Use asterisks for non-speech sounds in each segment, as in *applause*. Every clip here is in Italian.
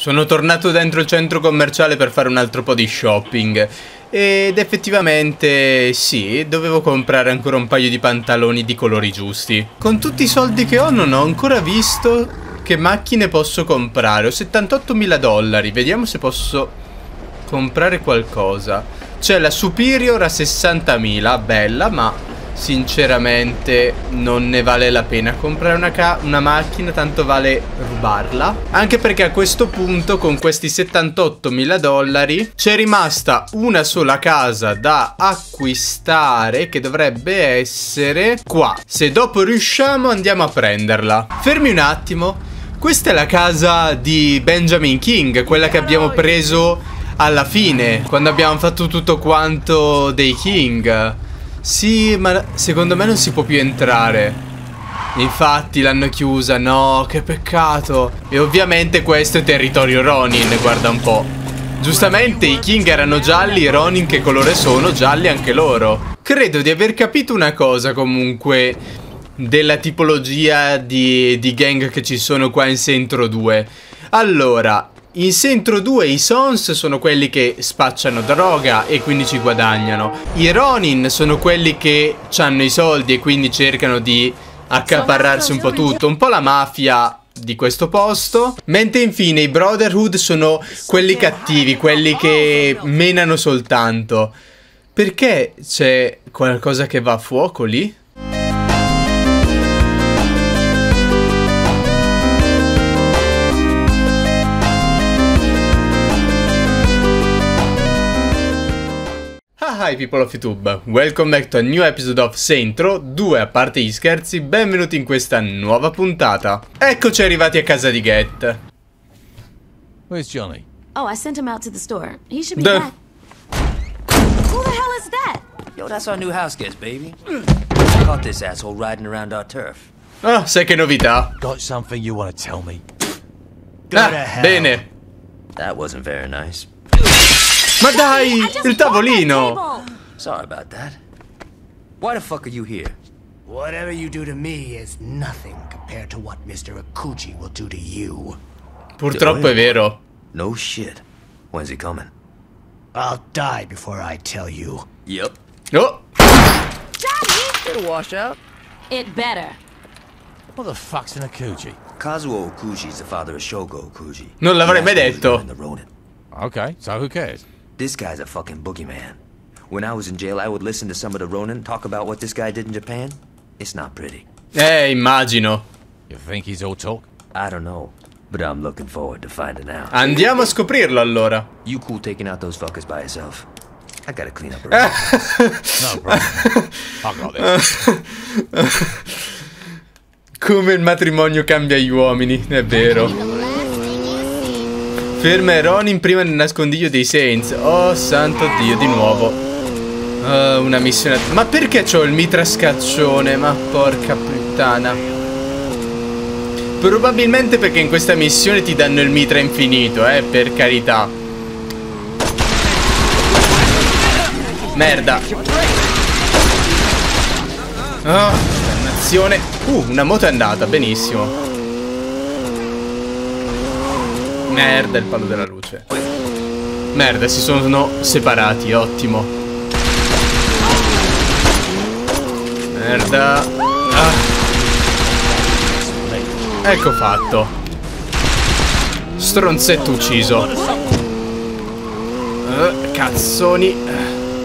Sono tornato dentro il centro commerciale per fare un altro po' di shopping ed effettivamente sì, dovevo comprare ancora un paio di pantaloni di colori giusti. Con tutti i soldi che ho non ho ancora visto che macchine posso comprare. Ho 78.000 dollari, vediamo se posso comprare qualcosa. C'è la Superior a 60.000, bella, ma sinceramente non ne vale la pena comprare una, una, macchina, tanto vale rubarla. Anche perché a questo punto con questi 78 mila dollari c'è rimasta una sola casa da acquistare che dovrebbe essere qua. Se dopo riusciamo andiamo a prenderla. Fermi un attimo. Questa è la casa di Benjamin King, quella che abbiamo preso alla fine, quando abbiamo fatto tutto quanto dei King. Sì, ma secondo me non si può più entrare. Infatti l'hanno chiusa, no, che peccato. E ovviamente questo è territorio Ronin, guarda un po'. Giustamente i King erano gialli, i Ronin che colore sono? Gialli anche loro. Credo di aver capito una cosa comunque della tipologia di, di gang che ci sono qua in Centro 2. Allora, in Centro 2 i Sons sono quelli che spacciano droga e quindi ci guadagnano. I Ronin sono quelli che hanno i soldi e quindi cercano di accaparrarsi un po' tutto. Un po' la mafia di questo posto. Mentre infine i Brotherhood sono quelli cattivi, quelli che menano soltanto. Perché c'è qualcosa che va a fuoco lì? Hi people of YouTube, welcome back to a new episode of Saintro 2 a parte gli scherzi, benvenuti in questa nuova puntata. Eccoci arrivati a casa di Get. Where's Johnny? Oh, I sent him out to the store. He should be back. Who the hell is that? Yo, that's our new house guest, baby. I caught this asshole riding around our turf. Ah, sai che novità? Got something you want to tell me? ah, bene. That wasn't very nice. Ma dai, il tavolino! Sorry about that. Why the fuck are you here? Whatever you do to me is nothing compared to what Mr. Akuchi will do to you. Purtroppo è vero. No shit. When's he coming? I'll die before I tell you. Yep. Oh! Johnny! It'll wash out. It better. What the fuck's an Akuchi? Kazuo Okuchi's the father of Shogo Okuchi. Non l'avrei mai detto. Okay, so who cares? This guy's a fucking boogeyman. When I was in jail, I would listen to some of the Ronin talk about what this guy did in Japan. It's not pretty. Eh, immagino. You think he's all talk? I don't know, but I'm looking forward to finding out. Andiamo a scoprirlo allora. You cool taking out those fuckers by yourself? I gotta clean up. *laughs* no problem. I got this. Come il matrimonio cambia gli uomini, è vero. Ferma Ronin prima nel nascondiglio dei Saints. Oh, santo Dio, di nuovo. Uh, una missione... Ma perché ho il mitra scaccione? Ma porca puttana. Probabilmente perché in questa missione ti danno il mitra infinito, eh, per carità. Merda. Oh, dannazione. Uh, una moto è andata, benissimo. Merda, il palo della luce. Merda, si sono separati, ottimo. Merda. Ah. Ecco fatto. Stronzetto ucciso. Uh, cazzoni.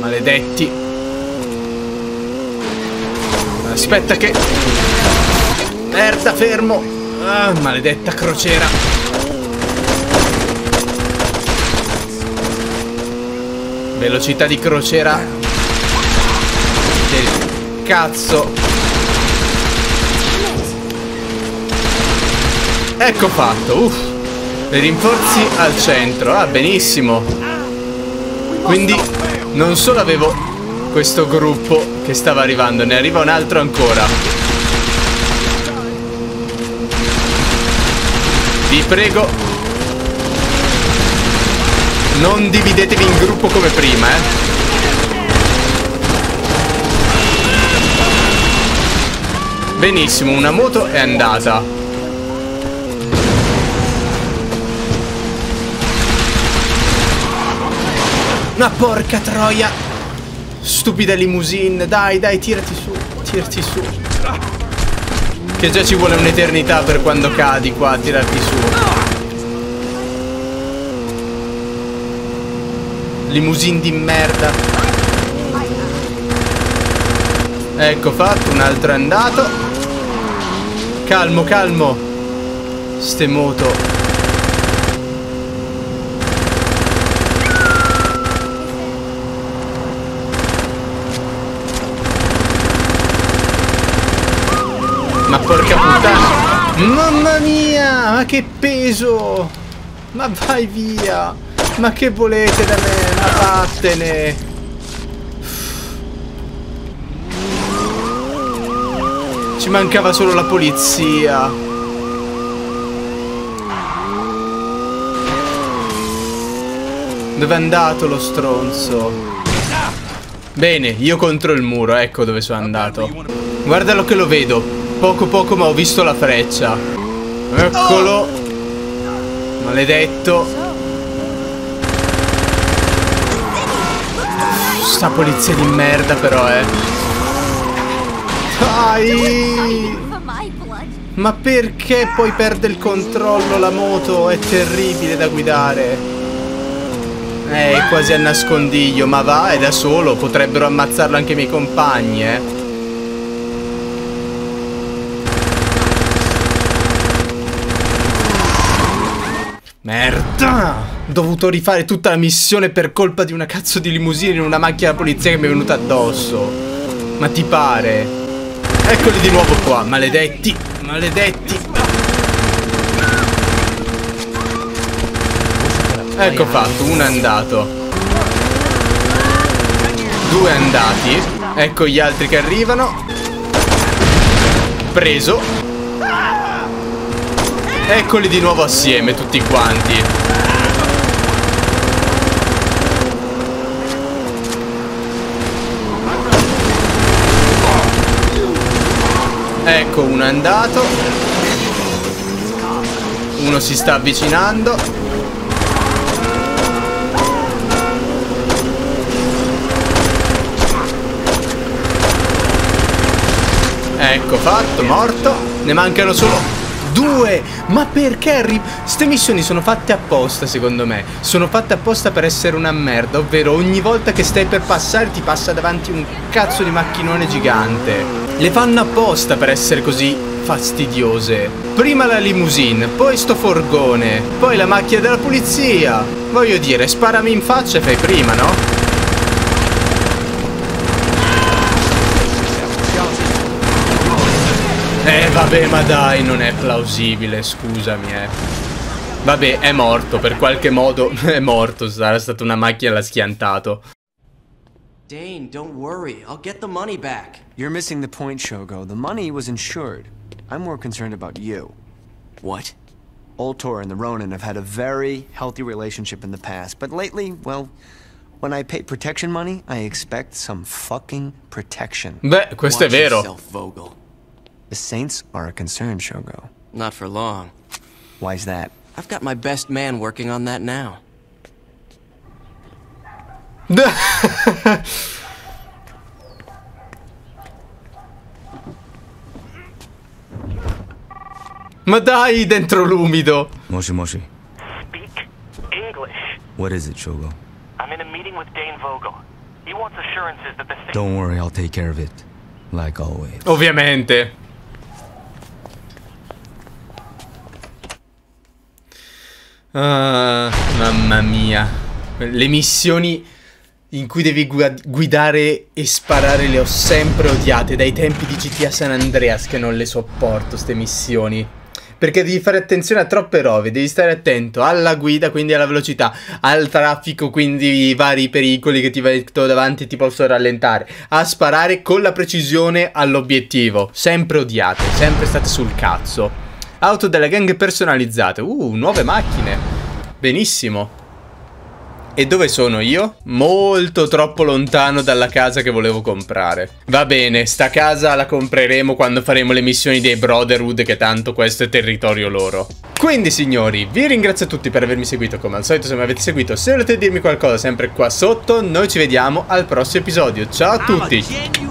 Maledetti. Aspetta che... Merda, fermo. Ah, maledetta crociera. Velocità di crociera. Del cazzo. Ecco fatto Uff. Le rinforzi al centro Ah benissimo. Quindi non solo avevo questo gruppo che stava arrivando Ne arriva un altro ancora. Vi prego non dividetevi in gruppo come prima, eh. Benissimo, una moto è andata. Ma porca troia! Stupida limousine, dai, dai, tirati su, tirati su. Che già ci vuole un'eternità per quando cadi qua, tirarti su. No! Limousine di merda. Ecco fatto, un altro è andato. Calmo, calmo. Ste moto. Ma porca puttana. Mamma mia, ma che peso. Ma vai via. Ma che volete da me? Ma vattene. Ci mancava solo la polizia. Dove è andato lo stronzo? Bene, io contro il muro, ecco dove sono andato. Guardalo che lo vedo. Poco poco ma ho visto la freccia. Eccolo. Maledetto. Sta polizia di merda però, eh. Dai! Ma perché poi perde il controllo la moto? È terribile da guidare. Eh, è quasi a nascondiglio, ma va, è da solo. Potrebbero ammazzarlo anche i miei compagni, eh. Merda! Dovuto rifare tutta la missione per colpa di una cazzo di limousine in una macchina da polizia che mi è venuta addosso. Ma ti pare? Eccoli di nuovo qua, maledetti, maledetti. Ecco fatto, uno è andato. Due andati. Ecco gli altri che arrivano. Preso. Eccoli di nuovo assieme, tutti quanti. Ecco, uno è andato. Uno si sta avvicinando. Ecco fatto, morto. Ne mancano solo due. Ma perché? arri- Ste missioni sono fatte apposta, secondo me. Sono fatte apposta per essere una merda. Ovvero, ogni volta che stai per passare, ti passa davanti un cazzo di macchinone gigante. Le fanno apposta per essere così fastidiose. Prima la limousine, poi sto forgone, poi la macchina della polizia. Voglio dire, sparami in faccia e fai prima, no? Eh vabbè ma dai non è plausibile scusami eh Vabbè è morto per qualche modo *laughs* è morto sarà stata una macchina l'ha schiantato Dane, don't worry. I'll get the money back. You're missing the point, Shogo. The money was insured. I'm more concerned about you. What? Ultor and the Ronin have had a very healthy relationship in the past, but lately, well, when I pay protection money, I expect some fucking protection. Beh questo Watch è vero yourself, Vogel. The Saints are a concern, Shogo. Not for long. Why's that? I've got my best man working on that now. *laughs* Ma dai dentro l'umido Moshi Moshi. Speak English. What is it, Shogo? I'm in a meeting with Dane Vogel. He wants assurances that the thing. Don't worry, I'll take care of it. Like always. Ovviamente Ah, Mamma mia Le missioni in cui devi guidare e sparare le ho sempre odiate Dai tempi di GTA San Andreas che non le sopporto ste missioni perché devi fare attenzione a troppe robe, devi stare attento alla guida, quindi alla velocità, al traffico, quindi i vari pericoli che ti metto davanti e ti possono rallentare, a sparare con la precisione all'obiettivo. Sempre odiate, sempre state sul cazzo. Auto della gang personalizzate, uh, nuove macchine. Benissimo. E dove sono io? Molto troppo lontano dalla casa che volevo comprare. Va bene, sta casa la compreremo quando faremo le missioni dei Brotherhood, che tanto questo è territorio loro. Quindi signori, vi ringrazio tutti per avermi seguito come al solito se mi avete seguito, se volete dirmi qualcosa sempre qua sotto, noi ci vediamo al prossimo episodio. Ciao a tutti!